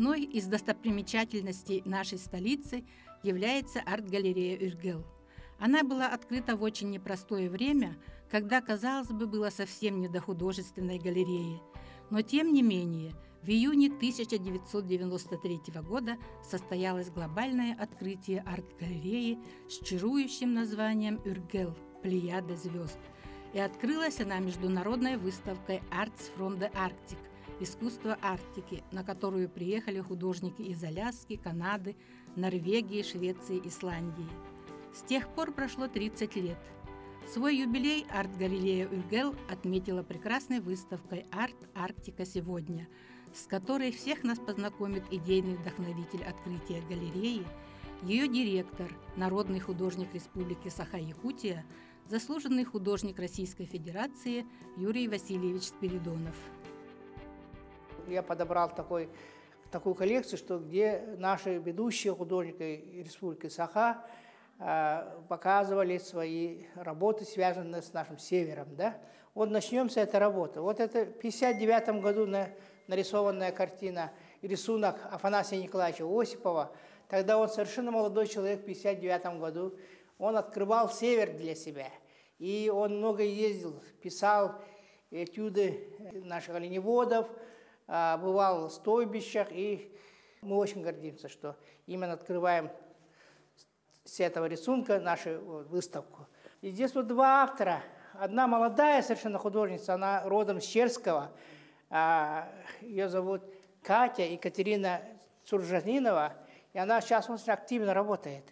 Одной из достопримечательностей нашей столицы является арт-галерея «Юргел». Она была открыта в очень непростое время, когда, казалось бы, было совсем не до художественной галереи. Но тем не менее, в июне 1993 года состоялось глобальное открытие арт-галереи с чарующим названием «Юргел» – «Плеяда звезд». И открылась она международной выставкой «Arts from the Arctic», «Искусство Арктики», на которую приехали художники из Аляски, Канады, Норвегии, Швеции, Исландии. С тех пор прошло 30 лет. Свой юбилей арт-галерея Юргел отметила прекрасной выставкой «Арт Арктика сегодня», с которой всех нас познакомит идейный вдохновитель открытия галереи, ее директор, народный художник Республики Саха-Якутия, заслуженный художник Российской Федерации Юрий Васильевич Спиридонов я подобрал такой, такую коллекцию, что где наши ведущие художники Республики Саха э, показывали свои работы, связанные с нашим севером. Да? Вот начнем с этой работы. Вот это в 1959 году на, нарисованная картина рисунок Афанасия Николаевича Осипова. Тогда он совершенно молодой человек в 1959 году. Он открывал север для себя. И он много ездил, писал этюды наших оленеводов, бывал в стойбищах, и мы очень гордимся, что именно открываем с этого рисунка нашу выставку. И здесь вот два автора. Одна молодая совершенно художница, она родом с Черского. А, Ее зовут Катя Екатерина Суржанинова, и она сейчас очень активно работает.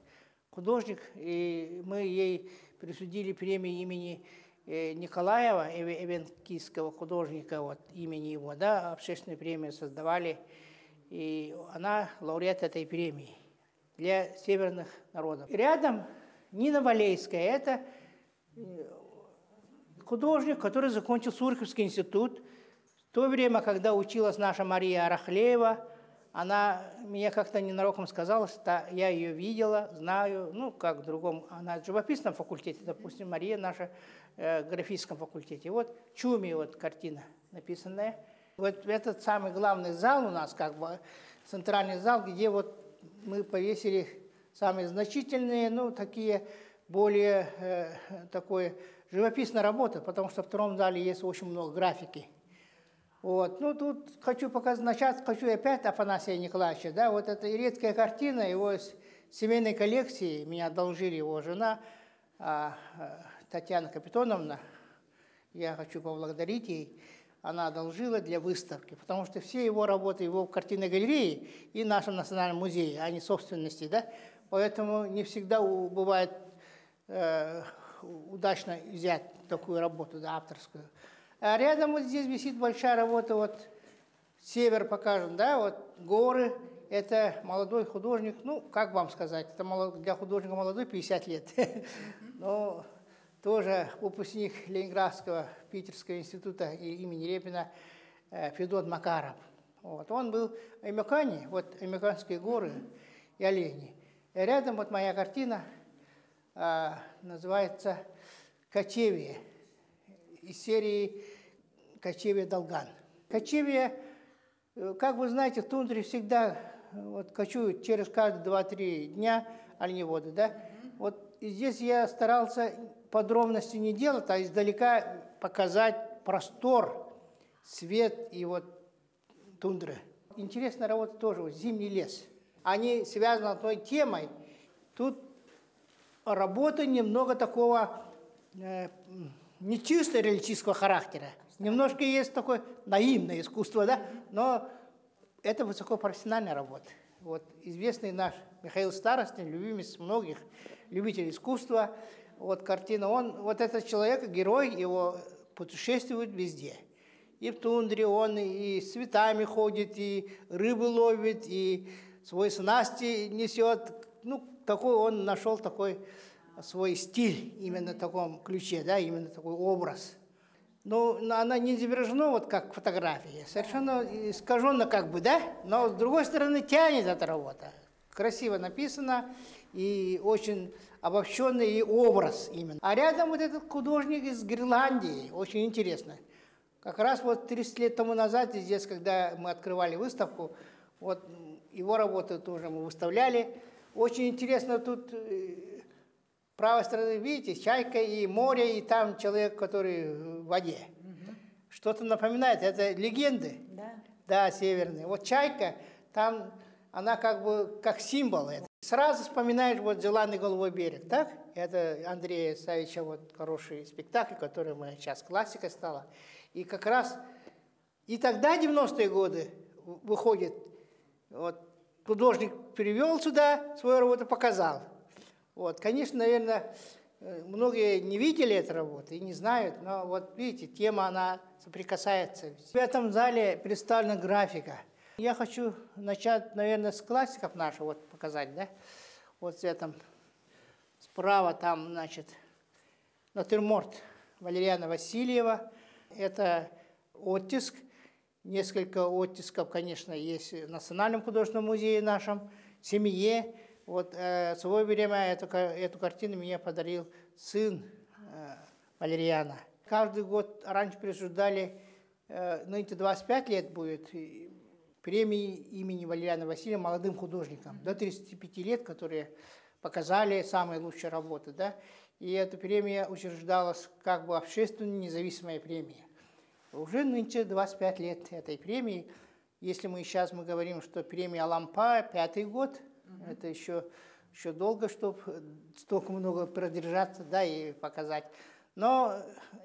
Художник, и мы ей присудили премию имени Э, Николаева, эвенкийского художника, вот, имени его, да, общественную премию создавали, и она лауреат этой премии для северных народов. Рядом Нина Валейская, это э, художник, который закончил Сурховский институт. В то время, когда училась наша Мария Арахлеева, она мне как-то ненароком сказала, что я ее видела, знаю, ну, как в другом, она в живописном факультете, допустим, Мария наша э, в графическом факультете. Вот Чуми, вот картина написанная. Вот этот самый главный зал у нас, как бы, центральный зал, где вот мы повесили самые значительные, ну, такие более э, такой живописная работа, потому что в втором зале есть очень много графики. Вот. Ну, тут хочу показать, начать хочу опять Афанасия Николаевича. Да? Вот это редкая картина его семейной коллекции, меня одолжили его жена а, а, Татьяна Капитоновна. Я хочу поблагодарить ей. Она одолжила для выставки, потому что все его работы, его картинной галереи и нашем национальном музее, они собственности, да, поэтому не всегда бывает э, удачно взять такую работу, да, авторскую. А рядом вот здесь висит большая работа, вот север покажем, да, вот горы, это молодой художник, ну, как вам сказать, это для художника молодой 50 лет, но тоже выпускник Ленинградского Питерского института имени Репина э, Федот Макаров. Вот. Он был в Эмикане, вот Эмиканские горы и олени. И рядом вот моя картина а, называется «Кочевье» из серии «Кочевье Долган». Кочевье, э, как вы знаете, в тундре всегда э, вот, кочуют через каждые 2-3 дня оленеводы, да? Вот здесь я старался подробности не делать, а издалека показать простор, свет и вот тундры. Интересная работа тоже, вот, зимний лес. Они связаны одной темой. Тут работа немного такого э, не чисто реалистического характера. Немножко есть такое наивное искусство, да, но это высокопрофессиональная работа. Вот известный наш Михаил Старостин, любимец многих любителей искусства, вот картина, он, вот этот человек, герой, его путешествует везде. И в тундре он и с цветами ходит, и рыбы ловит, и свой снасти несет. Ну, такой он нашел такой свой стиль именно в таком ключе, да, именно такой образ. Но она не изображена вот как фотография, совершенно искаженно как бы, да, но с другой стороны тянет эта работа. Красиво написано и очень обобщенный и образ именно. А рядом вот этот художник из Гренландии, очень интересно. Как раз вот 30 лет тому назад здесь, когда мы открывали выставку, Вот его работы тоже мы выставляли. Очень интересно тут э, правой стороны, видите, чайка и море, и там человек, который в воде. Угу. Что-то напоминает, это легенды. Да. Да, северные. Вот чайка, там она как бы как символ. Это. Сразу вспоминаешь вот «Желанный голубой берег», так? Это Андрея Савича вот хороший спектакль, который мы сейчас классикой стала. И как раз и тогда, 90-е годы, выходит, вот, художник перевел сюда, свою работу показал. Вот, конечно, наверное, многие не видели эту работу и не знают, но вот видите, тема, она соприкасается. В этом зале представлена графика. Я хочу начать, наверное, с классиков наших, вот показать, да? Вот в этом справа там, значит, натюрморт Валериана Васильева. Это оттиск. Несколько оттисков, конечно, есть в Национальном художественном музее нашем, семье. Вот э, в свое время эту, эту картину мне подарил сын э, Валериана. Каждый год раньше присуждали, э, ну, это 25 лет будет, премии имени Валериана Васильева молодым художникам до 35 лет, которые показали самые лучшие работы. Да? И эта премия учреждалась как бы общественная независимая премия. Уже нынче 25 лет этой премии. Если мы сейчас мы говорим, что премия Лампа пятый год, mm-hmm. это еще, еще долго, чтобы столько много продержаться да, и показать. Но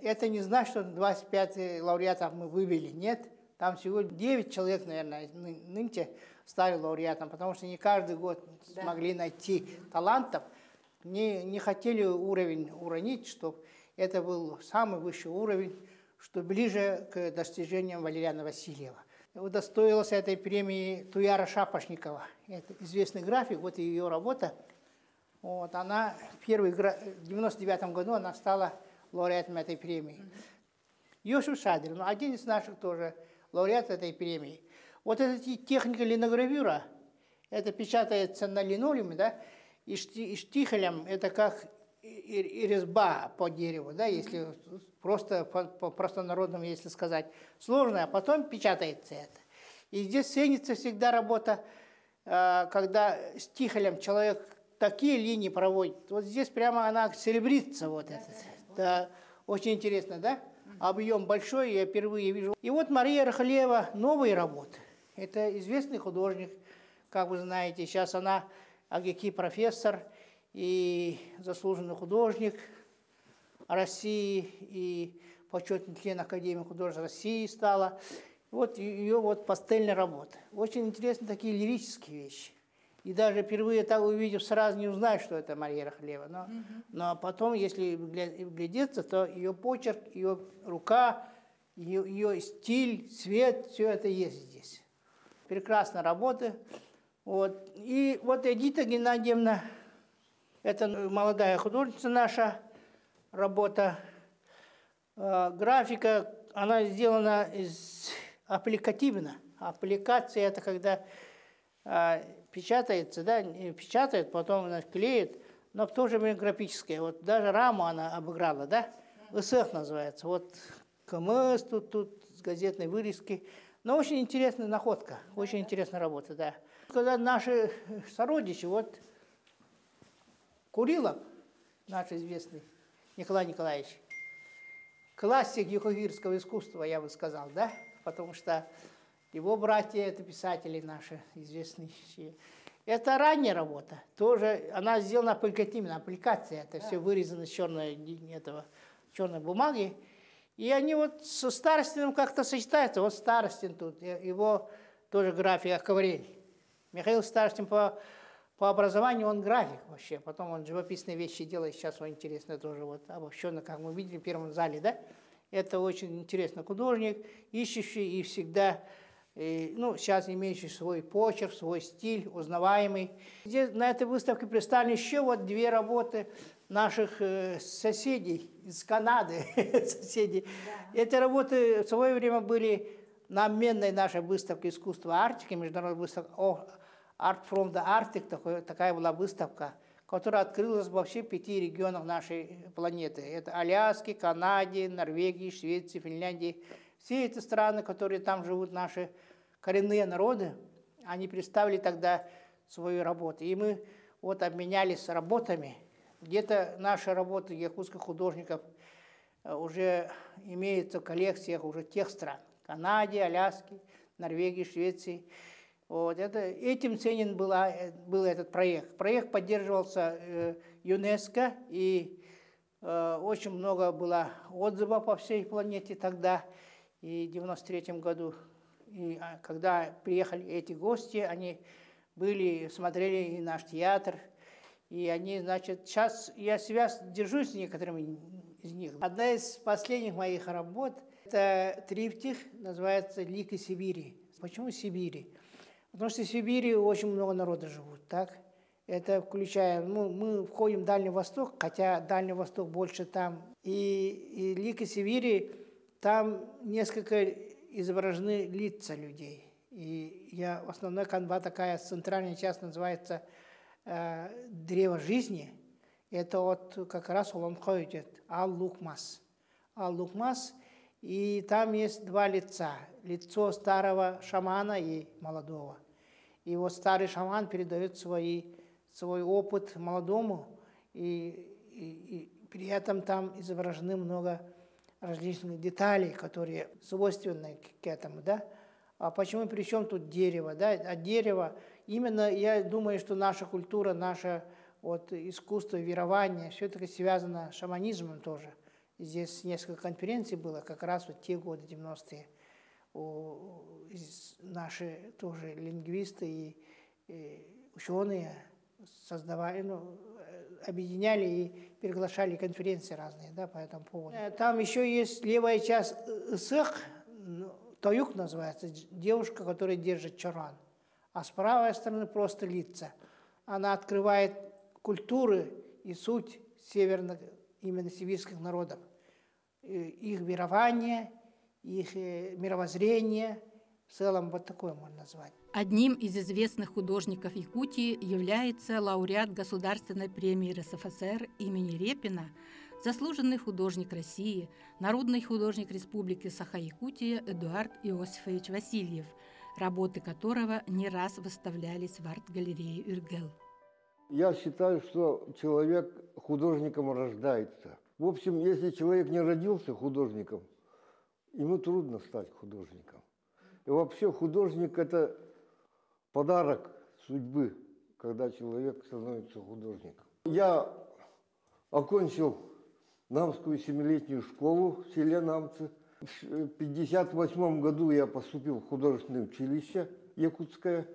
это не значит, что 25 лауреатов мы вывели. Нет, там всего 9 человек, наверное, нынче стали лауреатом, потому что не каждый год да. смогли найти талантов. Не, не хотели уровень уронить, чтобы это был самый высший уровень, что ближе к достижениям Валериана Васильева. Удостоилась этой премии Туяра Шапошникова. Это известный график, вот ее работа. Вот, она в первый, в 99 году она стала лауреатом этой премии. Йошев Шадрин, ну, один из наших тоже лауреат этой премии. Вот эта техника линогравюра, это печатается на линолеуме, да, и штихелем это как и резьба по дереву, да, если просто по, по простонародному, если сказать, сложная, а потом печатается это. И здесь ценится всегда работа, а, когда стихелем человек такие линии проводит. Вот здесь прямо она серебрится вот да, этот. Да, очень интересно, да? объем большой, я впервые вижу. И вот Мария Рахалева новые работы. Это известный художник, как вы знаете. Сейчас она АГК профессор и заслуженный художник России и почетный член Академии художеств России стала. Вот ее вот пастельная работа. Очень интересны такие лирические вещи. И даже впервые так увидев, сразу не узнаешь, что это Мария Рахлева. Но, угу. но потом, если вглядеться, то ее почерк, ее рука, ее, ее стиль, цвет, все это есть здесь. Прекрасная работа. Вот. И вот Эдита Геннадьевна, это молодая художница наша, работа. Э, графика, она сделана из аппликативно. Аппликация – это когда э, печатается, да, печатает, потом она клеит, но в то же время графическая. Вот даже раму она обыграла, да, ИСЭХ называется. Вот КМС тут, тут с газетной вырезки. Но очень интересная находка, очень интересная работа, да. Когда наши сородичи, вот Курилов, наш известный Николай Николаевич, классик юхогирского искусства, я бы сказал, да, потому что его братья – это писатели наши известные. Это ранняя работа. Тоже она сделана аппликативно, аппликация. Это да. все вырезано с черной, этого, черной бумаги. И они вот со Старостиным как-то сочетаются. Вот Старостин тут, его тоже график акварель. Михаил Старостин по, по образованию он график вообще. Потом он живописные вещи делает. Сейчас он интересно тоже вот обобщенно, как мы видели в первом зале, да? Это очень интересный художник, ищущий и всегда и, ну, сейчас имеющий свой почерк, свой стиль, узнаваемый. Здесь на этой выставке представлены еще вот две работы наших э, соседей из Канады, соседей. Да. Эти работы в свое время были на обменной нашей выставке искусства Арктики, международной выставке From the Arctic, такой, такая была выставка, которая открылась во всех пяти регионах нашей планеты. Это Аляски, Канаде, Норвегии, Швеции, Финляндии. Все эти страны, которые там живут, наши коренные народы, Они представили тогда свою работу. И мы вот обменялись работами. Где-то наши работы якутских художников э, уже имеются в коллекциях уже тех стран. Канаде, Аляске, Норвегии, Швеции. Вот это, этим ценен была, э, был этот проект. Проект поддерживался э, ЮНЕСКО, и э, очень много было отзывов по всей планете тогда, и в 93 году. И а, когда приехали эти гости, они были, смотрели и наш театр, и они, значит, сейчас я связь держусь с некоторыми из них. Одна из последних моих работ – это триптих, называется «Лики Сибири». Почему Сибири? Потому что в Сибири очень много народа живут, так? Это включая, ну, мы входим в Дальний Восток, хотя Дальний Восток больше там. И, и Лика Сибири, там несколько изображены лица людей. И я, основная канва такая, центральная часть называется э, «Древо жизни». Это вот как раз Уланхой идет, Ал-Лукмас. Ал-Лукмас, и там есть два лица. Лицо старого шамана и молодого. И вот старый шаман передает свои, свой опыт молодому, и, и, и при этом там изображены много различных деталей, которые свойственны к этому, да. А почему, при чем тут дерево, да? А дерево, именно я думаю, что наша культура, наше вот, искусство, верование, все это связано с шаманизмом тоже. Здесь несколько конференций было, как раз вот те годы, 90-е наши тоже лингвисты и, ученые создавали, ну, объединяли и приглашали конференции разные да, по этому поводу. Э, там еще есть левая часть Исых, ну, Тоюк называется, девушка, которая держит чоран. А с правой стороны просто лица. Она открывает культуры и суть северных, именно сибирских народов. Их верование, их э, мировоззрение, в целом вот такое можно назвать. Одним из известных художников Якутии является лауреат Государственной премии РСФСР имени Репина, заслуженный художник России, народный художник Республики Саха-Якутия Эдуард Иосифович Васильев, работы которого не раз выставлялись в арт-галерее Юргел. Я считаю, что человек художником рождается. В общем, если человек не родился художником, ему трудно стать художником. И вообще художник – это подарок судьбы, когда человек становится художником. Я окончил Намскую семилетнюю школу в селе Намцы. В 1958 году я поступил в художественное училище Якутское.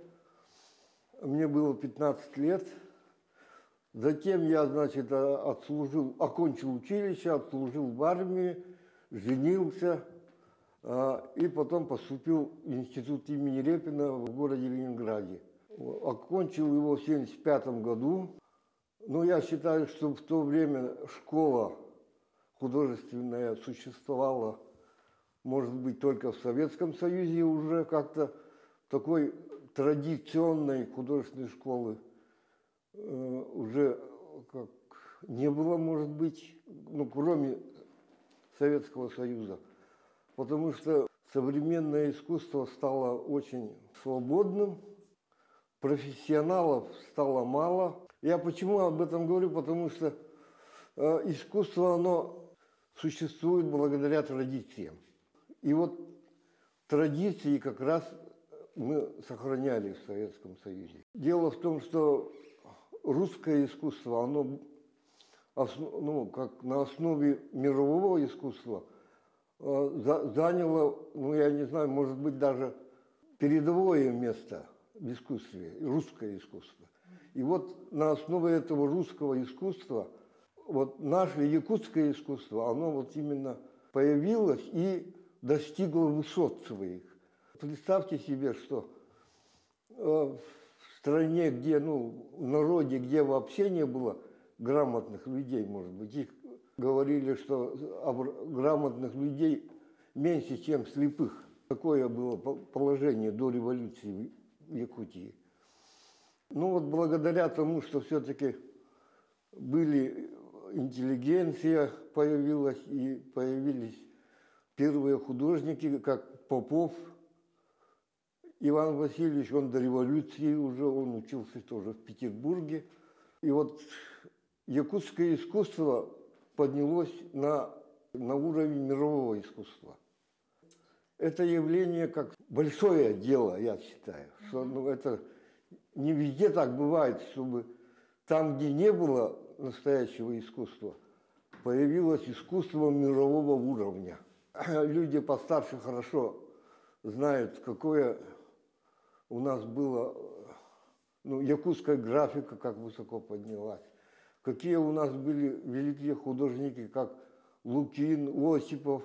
Мне было 15 лет. Затем я, значит, отслужил, окончил училище, отслужил в армии, женился – и потом поступил в институт имени Репина в городе Ленинграде. Окончил его в 1975 году. Но я считаю, что в то время школа художественная существовала, может быть, только в Советском Союзе уже как-то такой традиционной художественной школы э, уже как не было, может быть, ну, кроме Советского Союза потому что современное искусство стало очень свободным, профессионалов стало мало. Я почему об этом говорю? Потому что э, искусство, оно существует благодаря традициям. И вот традиции как раз мы сохраняли в Советском Союзе. Дело в том, что русское искусство, оно ну, как на основе мирового искусства – заняло, ну я не знаю, может быть даже передовое место в искусстве, русское искусство. И вот на основе этого русского искусства, вот наше якутское искусство, оно вот именно появилось и достигло высот своих. Представьте себе, что э, в стране, где, ну, в народе, где вообще не было грамотных людей, может быть, их говорили, что грамотных людей меньше, чем слепых. Такое было положение до революции в Якутии. Ну вот благодаря тому, что все-таки были интеллигенция появилась и появились первые художники, как Попов Иван Васильевич, он до революции уже, он учился тоже в Петербурге. И вот якутское искусство поднялось на, на уровень мирового искусства. Это явление как большое дело, я считаю. Что, ну, это не везде так бывает, чтобы там, где не было настоящего искусства, появилось искусство мирового уровня. Люди постарше хорошо знают, какое у нас было, ну, якутская графика, как высоко поднялась. Какие у нас были великие художники, как Лукин, Осипов,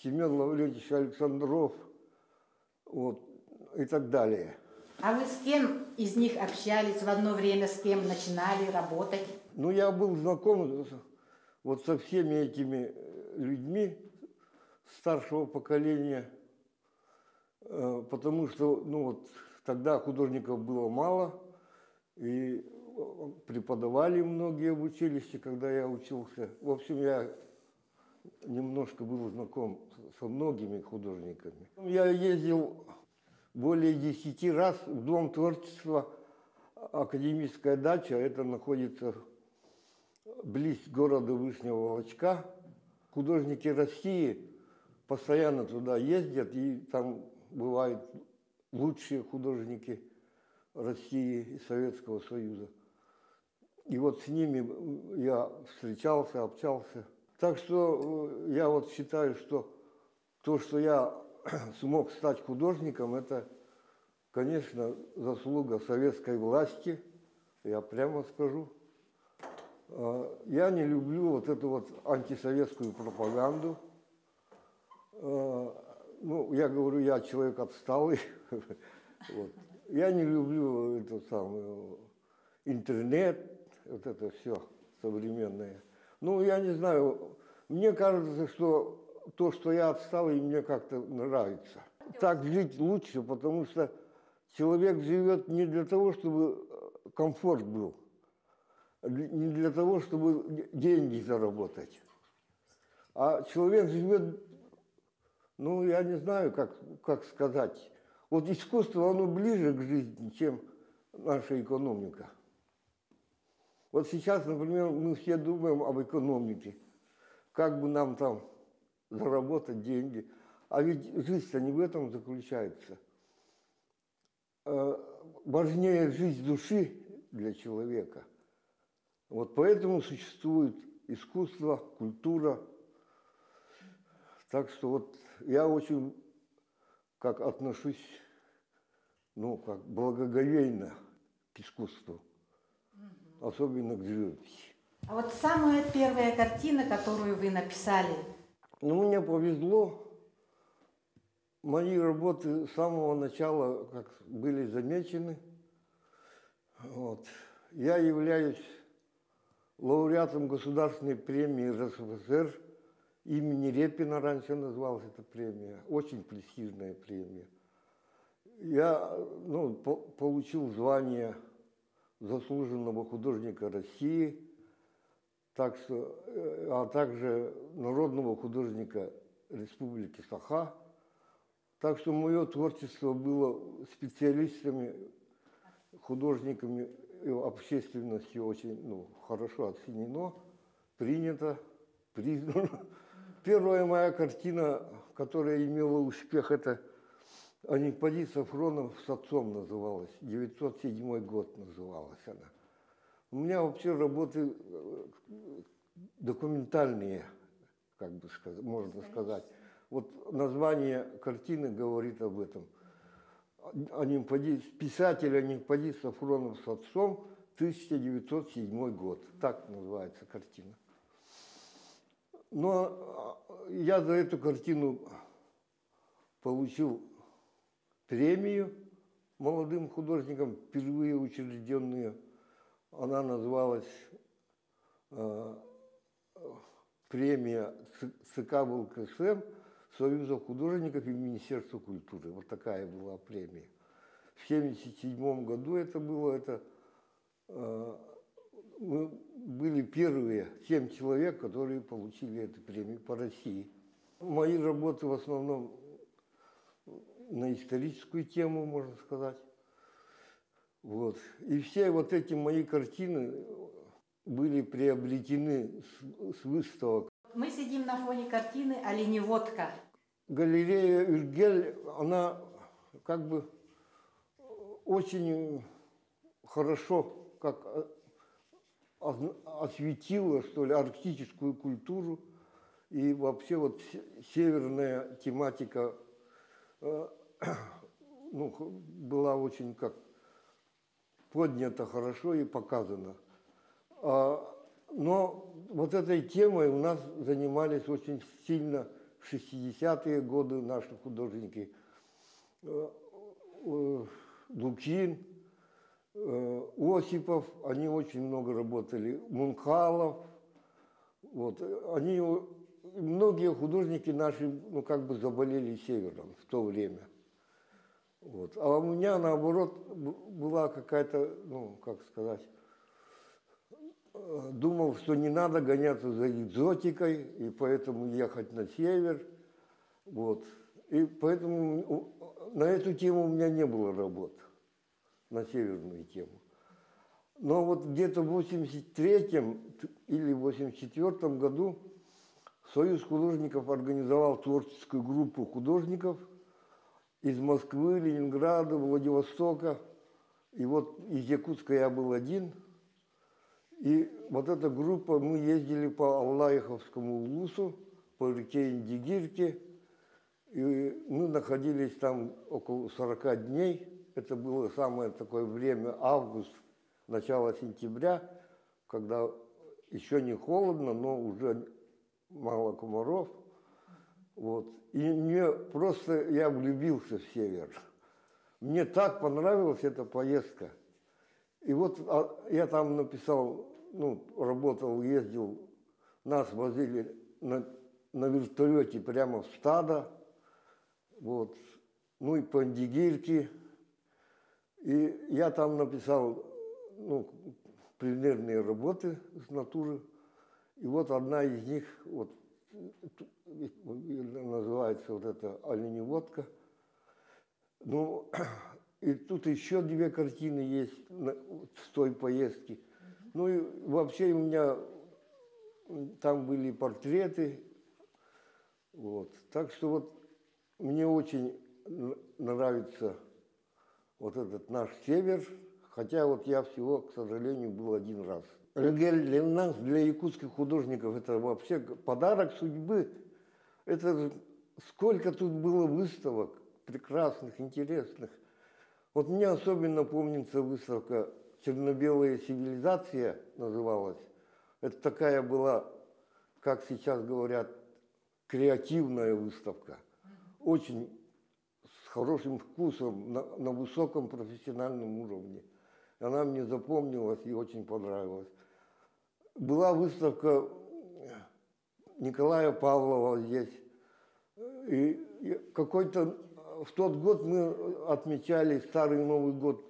Семен Лаврентьевич Александров, вот, и так далее. А вы с кем из них общались в одно время, с кем начинали работать? Ну, я был знаком вот со всеми этими людьми старшего поколения, э, потому что, ну, вот тогда художников было мало, и преподавали многие в училище, когда я учился. В общем, я немножко был знаком со многими художниками. Я ездил более десяти раз в Дом творчества Академическая дача. Это находится близ города Вышнего Волочка. Художники России постоянно туда ездят, и там бывают лучшие художники России и Советского Союза. И вот с ними я встречался, общался. Так что э, я вот считаю, что то, что я смог стать художником, это, конечно, заслуга советской власти, я прямо скажу. А, я не люблю вот эту вот антисоветскую пропаганду. А, ну, я говорю, я человек отсталый. Вот. Я не люблю эту самую интернет, вот это все современное. Ну, я не знаю, мне кажется, что то, что я отстал, и мне как-то нравится. Так жить лучше, потому что человек живет не для того, чтобы э, комфорт был, не для того, чтобы деньги заработать. А человек живет, ну, я не знаю, как, как сказать. Вот искусство, оно ближе к жизни, чем наша экономика. Вот сейчас, например, мы все думаем об экономике. Как бы нам там заработать деньги. А ведь жизнь-то не в этом заключается. Э, важнее жизнь души для человека. Вот поэтому существует искусство, культура. Так что вот я очень как отношусь, ну, как благоговейно к искусству, особенно к живописи. А вот самая первая картина, которую вы написали, ну, мне повезло. Мои работы с самого начала как были замечены. Вот. Я являюсь лауреатом государственной премии РСФСР имени Репина, раньше называлась эта премия, очень престижная премия. Я ну, по получил звание заслуженного художника России – так что, э, а также народного художника Республики Саха. Так что мое творчество было специалистами, художниками и общественностью очень ну, хорошо оценено, принято, признано. Первая моя картина, которая имела успех, это «Аникпадий Сафронов с отцом» называлась. 907 год называлась она. У меня вообще работы э, документальные, как бы сказать, можно сказать. Вот название картины говорит об этом. Анимпади, писатель Анимпади Сафронов с отцом, 1907 год. Так называется картина. Но а, я за эту картину получил премию молодым художникам, впервые учрежденную она называлась э, премия ЦК ВЛКСМ Союза художников и Министерства культуры. Вот такая была премия. В 1977 году это было, это э, мы были первые семь человек, которые получили эту премию по России. Мои работы в основном на историческую тему, можно сказать. Вот. И все вот эти мои картины были приобретены с, с выставок. Мы сидим на фоне картины «Оленеводка». Галерея Юргель, она как бы очень хорошо как осветила, что ли, арктическую культуру и вообще вот северная тематика э, ну, была очень как поднята хорошо и показана. А, но вот этой темой у нас занимались очень сильно в 60-е годы наши художники. Э, э, Лукин, э, Осипов, они очень много работали, Мунхалов, вот, они, многие художники наши, ну, как бы заболели севером в то время. Вот. А у меня, наоборот, была какая-то, ну, как сказать, думал, что не надо гоняться за экзотикой, и поэтому ехать на север. Вот. И поэтому на эту тему у меня не было работ, на северную тему. Но вот где-то в 83 или 84 году Союз художников организовал творческую группу художников из Москвы, Ленинграда, Владивостока. И вот из Якутска я был один – и вот эта группа, мы ездили по Аллаиховскому улусу, по реке Индигирке, и мы находились там около 40 дней. Это было самое такое время, август, начало сентября, когда еще не холодно, но уже мало комаров. Вот. И мне просто, я влюбился в север. Мне так понравилась эта поездка. И вот а, я там написал, ну, работал, ездил, нас возили на, на вертолете прямо в стадо, вот, ну и по Андигирке. И я там написал, ну, примерные работы с натуры. И вот одна из них, вот, называется вот эта оленеводка. Ну, и тут еще две картины есть с той поездки. Ну и вообще у меня там были портреты. Вот. Так что вот мне очень нравится вот этот наш север, хотя вот я всего, к сожалению, был один раз. Регель для нас, для якутских художников, это вообще подарок судьбы. Это сколько тут было выставок прекрасных, интересных. Вот мне особенно помнится выставка «Черно-белая цивилизация» называлась. Это такая была, как сейчас говорят, креативная выставка. Очень с хорошим вкусом, на, на высоком профессиональном уровне. Она мне запомнилась и очень понравилась. Была выставка Николая Павлова здесь. И, какой-то в тот год мы отмечали Старый Новый год.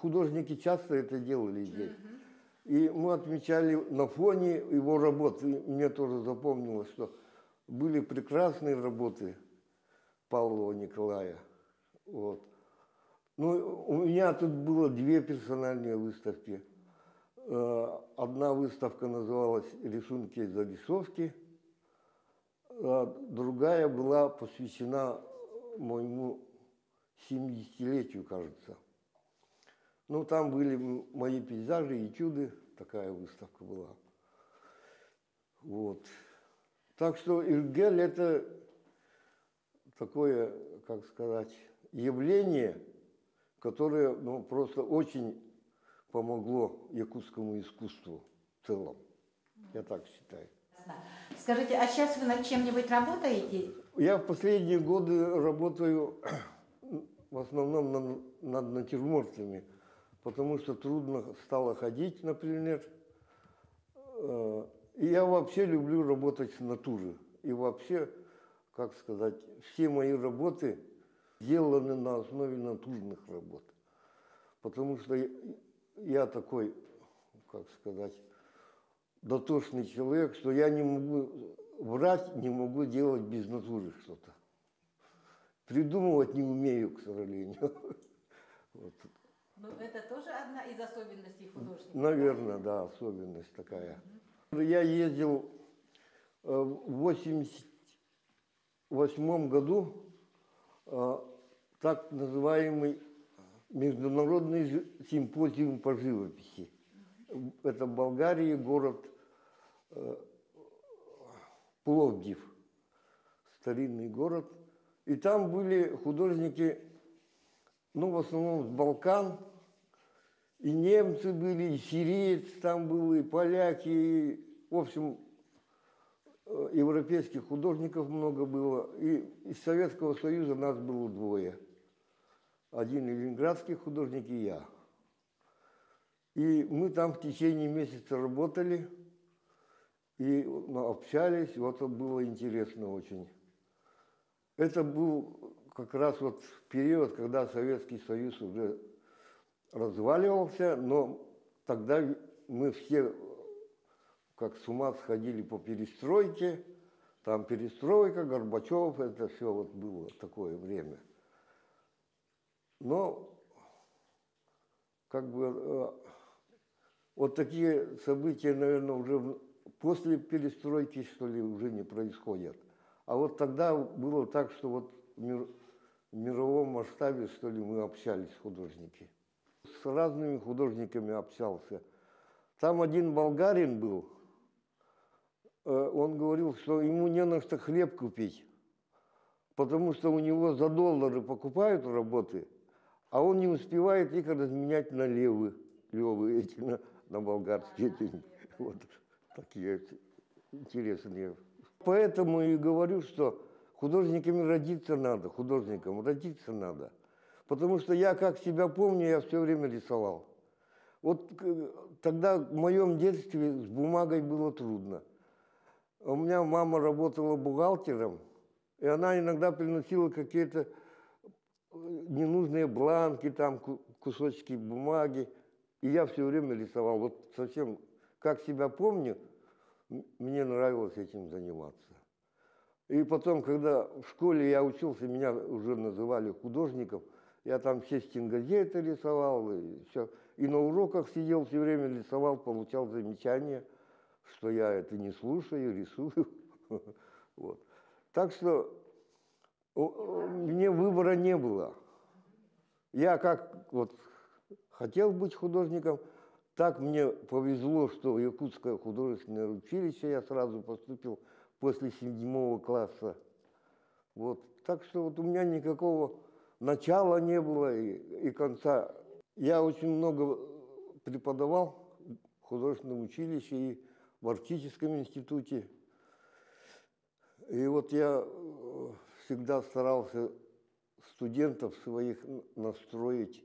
Художники часто это делали здесь. И мы отмечали на фоне его работ. И мне тоже запомнилось, что были прекрасные работы Павлова Николая. Вот. Ну, у меня тут было две персональные выставки. Э, одна выставка называлась «Рисунки и зарисовки», а другая была посвящена моему 70-летию, кажется. Ну, там были мои пейзажи, и этюды, такая выставка была. Вот. Так что Иргель – это такое, как сказать, явление, которое ну, просто очень помогло якутскому искусству в целом. Я так считаю. Скажите, а сейчас вы над чем-нибудь работаете? Я в последние годы работаю в основном над, над натюрмортами, потому что трудно стало ходить, например. Э, и я вообще люблю работать с натуры. И вообще, как сказать, все мои работы сделаны на основе натурных работ. Потому что я такой, как сказать, дотошный человек, что я не могу врать, не могу делать без натуры что-то. Придумывать не умею, к сожалению. Вот. Ну, это тоже одна из особенностей художника? Наверное, да, особенность такая. Угу. Я ездил э, в 88 году э, так называемый международный симпозиум по живописи. Это Болгария, город э, Пловдив, старинный город. И там были художники, ну, в основном с Балкан, и немцы были, и сириец там был, и поляки, и, в общем, э, европейских художников много было. И из Советского Союза нас было двое. Один ленинградский художник и я. И мы там в течение месяца работали и ну, общались, вот это было интересно очень. Это был как раз вот период, когда Советский Союз уже разваливался, но тогда мы все как с ума сходили по перестройке, там перестройка, Горбачев, это все вот было такое время. Но как бы э, вот такие события, наверное, уже после перестройки, что ли, уже не происходят. А вот тогда было так, что вот в мировом масштабе, что ли, мы общались, художники с разными художниками общался. Там один болгарин был, э, он говорил, что ему не на что хлеб купить, потому что у него за доллары покупают работы, а он не успевает их разменять на левы, левы эти, на, на болгарские деньги. Вот такие интересные. Поэтому и говорю, что художниками родиться надо, художникам родиться надо – Потому что я, как себя помню, я все время рисовал. Вот тогда в моем детстве с бумагой было трудно. У меня мама работала бухгалтером, и она иногда приносила какие-то э, ненужные бланки, там кусочки бумаги, и я все время рисовал. Вот совсем, как себя помню, мне нравилось этим заниматься. И потом, когда в школе я учился, меня уже называли художником – я там все стенгазеты рисовал, и все. И на уроках сидел, все время рисовал, получал замечания, что я это не слушаю, рисую. Вот. Так что мне выбора не было. Я как вот хотел быть художником, так мне повезло, что в Якутское художественное училище я сразу поступил после седьмого класса. Вот. Так что вот у меня никакого начала не было и, и конца. Я очень много преподавал в художественном училище и в Арктическом институте. И вот я всегда старался студентов своих настроить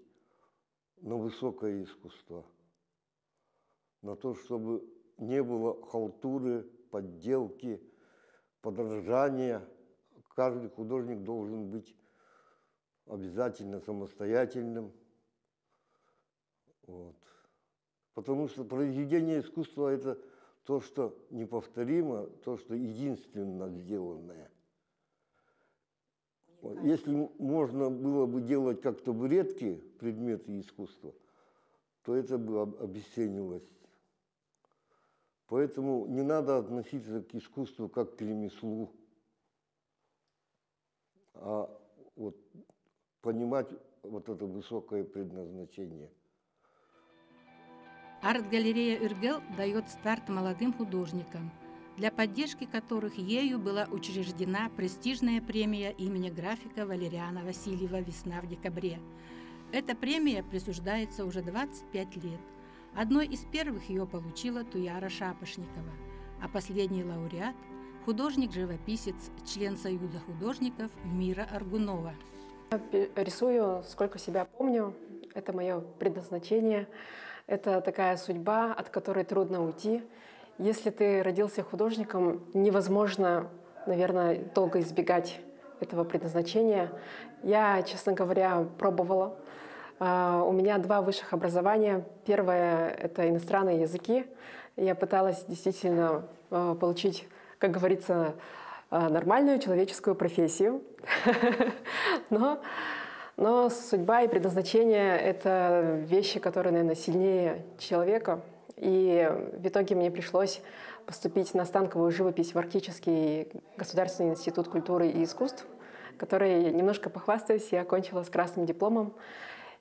на высокое искусство, на то, чтобы не было халтуры, подделки, подражания. Каждый художник должен быть обязательно самостоятельным. Вот. Потому что произведение искусства – это то, что неповторимо, то, что единственно сделанное. Если можно было бы делать как табуретки, предметы искусства, то это бы обесценилось. Поэтому не надо относиться к искусству как к ремеслу, а вот понимать вот это высокое предназначение. Арт-галерея «Юргел» дает старт молодым художникам, для поддержки которых ею была учреждена престижная премия имени графика Валериана Васильева «Весна в декабре». Эта премия присуждается уже 25 лет. Одной из первых ее получила Туяра Шапошникова, а последний лауреат – художник-живописец, член Союза художников Мира Аргунова – Рисую, сколько себя помню. Это мое предназначение. Это такая судьба, от которой трудно уйти. Если ты родился художником, невозможно, наверное, долго избегать этого предназначения. Я, честно говоря, пробовала. А, у меня два высших образования. Первое — это иностранные языки. Я пыталась действительно а, получить, как говорится, нормальную человеческую профессию. Но, но судьба и предназначение — это вещи, которые, наверное, сильнее человека. И в итоге мне пришлось поступить на станковую живопись в Арктический государственный институт культуры и искусств, который, немножко похвастаюсь, я окончила с красным дипломом.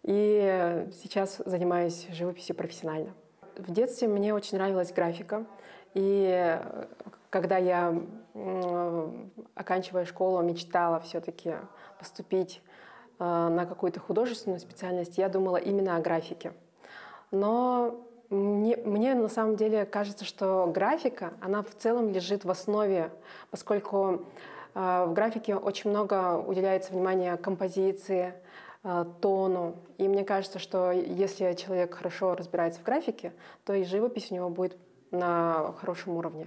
И сейчас занимаюсь живописью профессионально. В детстве мне очень нравилась графика. И когда я, оканчивая школу, мечтала все-таки поступить э, на какую-то художественную специальность, я думала именно о графике. Но мне, мне на самом деле кажется, что графика, она в целом лежит в основе, поскольку э, в графике очень много уделяется внимания композиции, э, тону. И мне кажется, что если человек хорошо разбирается в графике, то и живопись у него будет на хорошем уровне.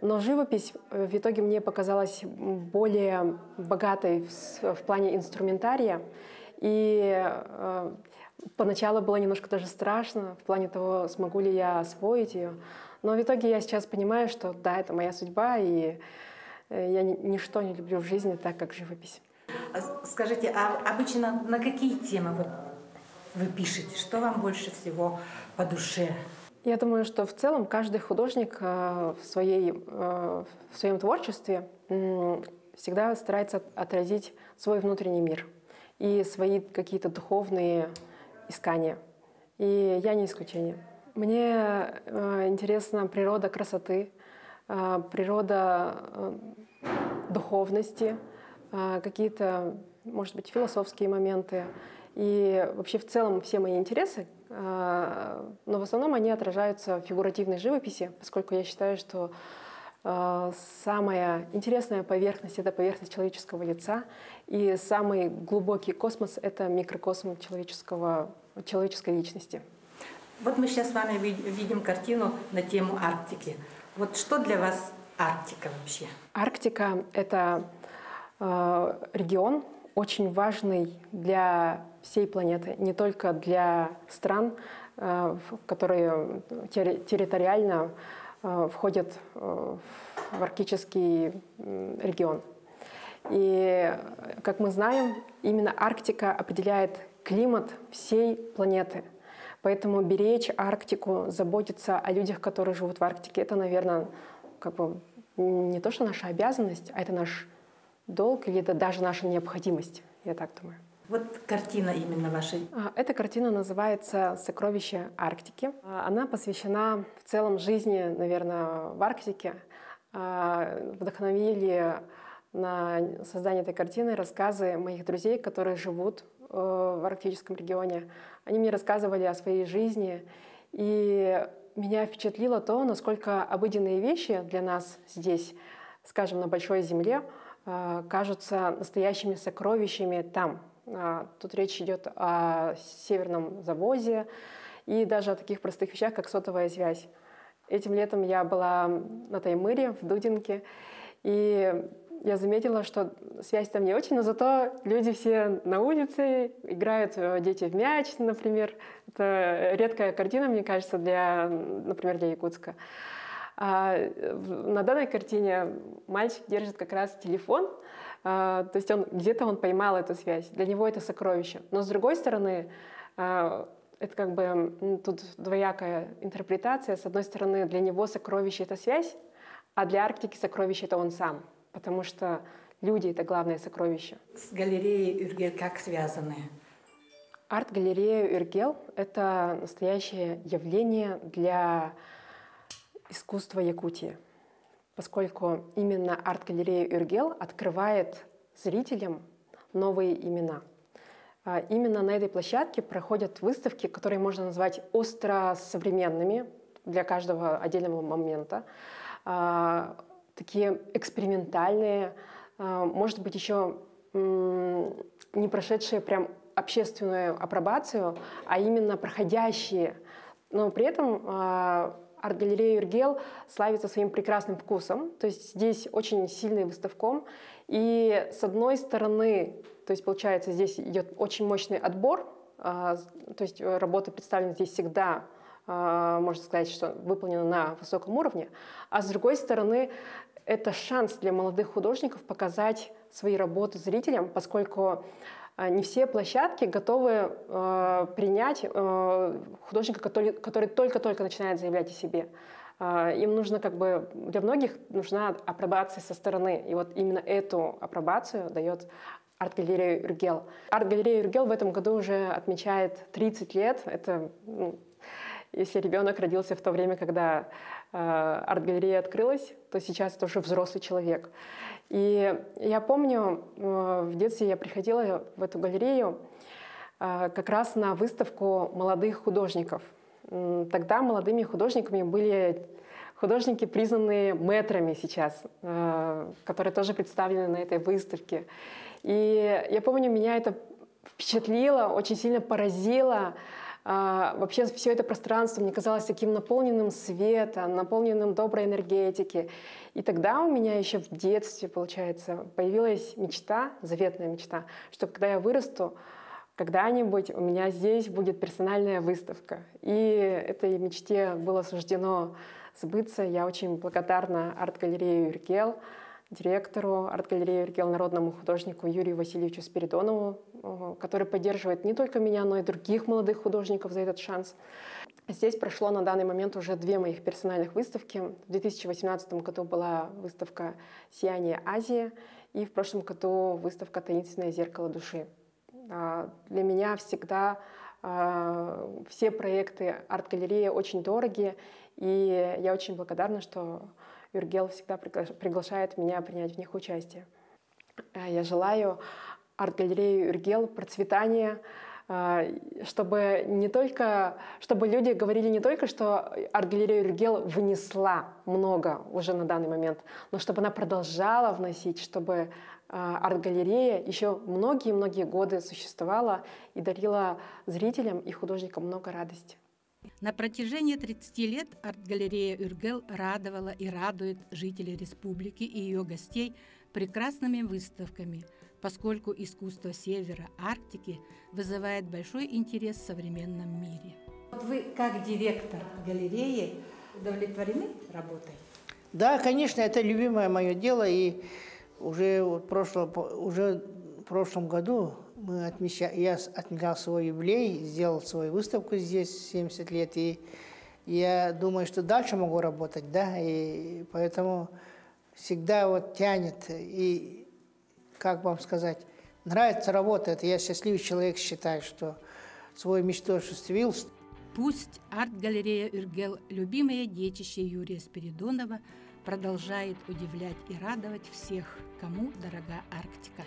Но живопись э, в итоге мне показалась более богатой в, в плане инструментария. И э, поначалу было немножко даже страшно в плане того, смогу ли я освоить ее. Но в итоге я сейчас понимаю, что да, это моя судьба, и э, я ничто не люблю в жизни так, как живопись. А скажите, а обычно на какие темы вы, вы пишете? Что вам больше всего по душе? Я думаю, что в целом каждый художник э, в, своей, э, в своем творчестве всегда старается отразить свой внутренний мир и свои какие-то духовные искания. И я не исключение. Мне э, интересна природа красоты, природа духовности, какие-то, может быть, философские моменты. И вообще в целом все мои интересы но в основном они отражаются в фигуративной живописи, поскольку я считаю, что самая интересная поверхность — это поверхность человеческого лица, и самый глубокий космос — это микрокосм человеческого, человеческой личности. Вот мы сейчас с вами видим картину на тему Арктики. Вот что для вас Арктика вообще? Арктика — это э, регион, очень важный для всей планеты, не только для стран, э, которые территориально э, входят э, в арктический регион. И, как мы знаем, именно Арктика определяет климат всей планеты. Поэтому беречь Арктику, заботиться о людях, которые живут в Арктике, это, наверное, как бы не то, что наша обязанность, а это наш долг или это даже наша необходимость, я так думаю. Вот картина именно вашей. А, эта картина называется «Сокровища Арктики». А, она посвящена в целом жизни, наверное, в Арктике. А, вдохновили на создание этой картины рассказы моих друзей, которые живут э, в арктическом регионе. Они мне рассказывали о своей жизни, и меня впечатлило то, насколько обыденные вещи для нас здесь, скажем, на большой земле, Э, кажутся настоящими сокровищами там. А, тут речь идет о северном завозе и даже о таких простых вещах, как сотовая связь. Этим летом я была на Таймыре, в Дудинке, и я заметила, что связь там не очень, но зато люди все на улице, играют э, дети в мяч, например. Это редкая картина, мне кажется, для, например, для Якутска. А на данной картине мальчик держит как раз телефон, а, то есть он где-то он поймал эту связь. Для него это сокровище. Но с другой стороны, а, это как бы тут двоякая интерпретация. С одной стороны, для него сокровище — это связь, а для Арктики сокровище — это он сам, потому что люди — это главное сокровище. С галереей Юргел как связаны? Арт-галерея Юргел — это настоящее явление для искусства Якутии, поскольку именно арт-галерея Юргел открывает зрителям новые имена. А именно на этой площадке проходят выставки, которые можно назвать остро современными для каждого отдельного момента, а, такие экспериментальные, а, может быть, еще не прошедшие прям общественную апробацию, а именно проходящие, но при этом арт-галерея Юргел славится своим прекрасным вкусом. То есть здесь очень сильный выставком. И с одной стороны, то есть получается, здесь идет очень мощный отбор, а, то есть э, работы представлены здесь всегда можно сказать, что выполнена на высоком уровне. А с другой стороны, это шанс для молодых художников показать свои работы зрителям, поскольку а, не все площадки готовы э, принять э, художника, который, который только-только начинает заявлять о себе. Э, им нужно как бы, для многих нужна апробация со стороны. И вот именно эту апробацию дает арт-галерея Юргел. Арт-галерея Юргел в этом году уже отмечает 30 лет. Это, ну, если ребенок родился в то время, когда э, арт-галерея открылась, то сейчас это уже взрослый человек. И я помню, э, в детстве я приходила в эту галерею э, как раз на выставку молодых художников. Тогда молодыми художниками были художники, признанные мэтрами сейчас, э, которые тоже представлены на этой выставке. И я помню, меня это впечатлило, очень сильно поразило. А, вообще все это пространство мне казалось таким наполненным света, наполненным доброй энергетики. И тогда у меня еще в детстве, получается, появилась мечта, заветная мечта, что когда я вырасту, когда-нибудь у меня здесь будет персональная выставка. И этой мечте было суждено сбыться. Я очень благодарна арт-галерее «Юргел», директору арт-галереи народному художнику Юрию Васильевичу Спиридонову, э, который поддерживает не только меня, но и других молодых художников за этот шанс. Здесь прошло на данный момент уже две моих персональных выставки. В 2018 году была выставка «Сияние Азии» и в прошлом году выставка «Таинственное зеркало души». А, для меня всегда а, все проекты арт-галереи очень дорогие, и я очень благодарна, что Юргел всегда приглашает меня принять в них участие. Э, я желаю арт-галерею Юргел процветания, э, чтобы не только, чтобы люди говорили не только, что арт-галерея Юргел внесла много уже на данный момент, но чтобы она продолжала вносить, чтобы э, арт-галерея еще многие-многие годы существовала и дарила зрителям и художникам много радости. На протяжении 30 лет арт-галерея Юргел радовала и радует жителей республики и ее гостей прекрасными выставками, поскольку искусство севера Арктики вызывает большой интерес в современном мире. Вот вы, как директор галереи, удовлетворены работой? Да, конечно, это любимое мое дело, и уже, вот прошло, уже в прошлом году мы отмеча... я отмечал свой юбилей, сделал свою выставку здесь 70 лет, и я думаю, что дальше могу работать, да, и поэтому всегда вот тянет, и, как вам сказать, нравится работа, это я счастливый человек считаю, что свою мечту осуществил. Пусть арт-галерея «Юргел» – любимое детище Юрия Спиридонова – продолжает удивлять и радовать всех, кому дорога Арктика.